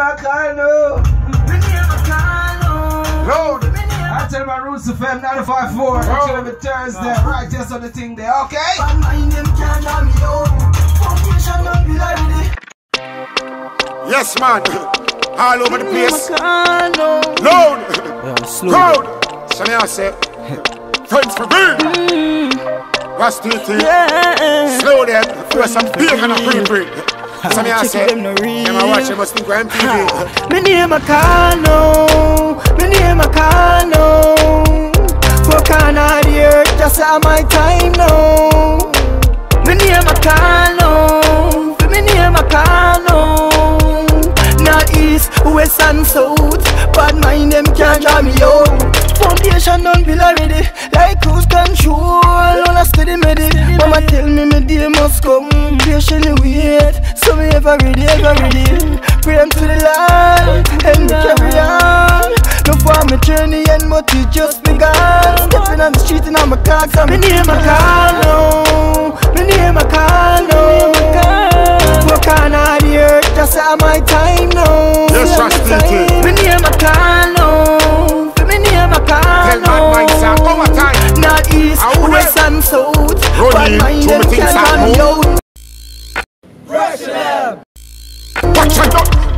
a. Me name a Road. I tell my roots of FM 95.4. Catch you every Thursday. Right, just on the thing there, okay? Bad mind them can't jam me oh. out. Foundation don't be like it. Yes, man. All over the place. Call no. Loud. Yeah, slow. Crowd. So me I say. Friends for me. Hmm. What's the thing? Yeah. Slow them. Do some big and a free free. So me I say. Them no real. Them I watch them must think I'm TV. Me name a call no. Me name a call no. For corner the earth, just at my time no. Me name a call no. Me name a call no. North east, west and south. Bad mind them can't draw me out. Foundation done build already, like cruise control. On a steady medi. Mama tell me me day must come. Patiently so me ever ready, ever ready. Pray to the Lord and me carry on. No for my journey and but it just begun. Stepping on the street and I'm a car, so me name a car no. Me name a car no. Work on all the earth, just at my time no. Yes, At my Rasta Me name a car no. Me name a car Tell bad no. minds overtime. North east, How would west they- and south. Ronnie, mind them can't run out. Watch and up.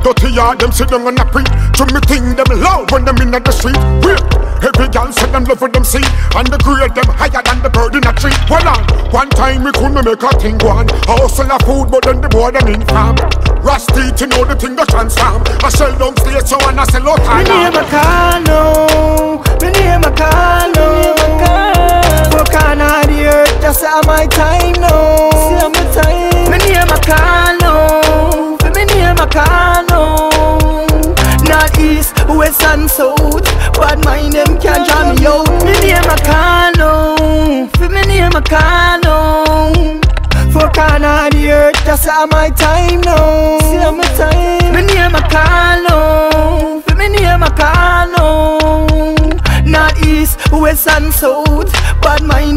Dirty yard, them sit down on a pre. To me think them loud when them in the street. Wait, every girl said them love for them see. And the grade them higher than the bird in a tree. Well on, one time we couldn't make a thing go on. I hustle a food, but then the boy them in farm. Rusty to know the thing go transform. I sell downstairs, so and I sell out Me name a car no. West and south. Bad mind them can't draw me out. Me name a car no. Me name a car no. For corner the earth, just at my time now. See my time. Me name a call no. Me name a call no. North east, west and south. Bad mind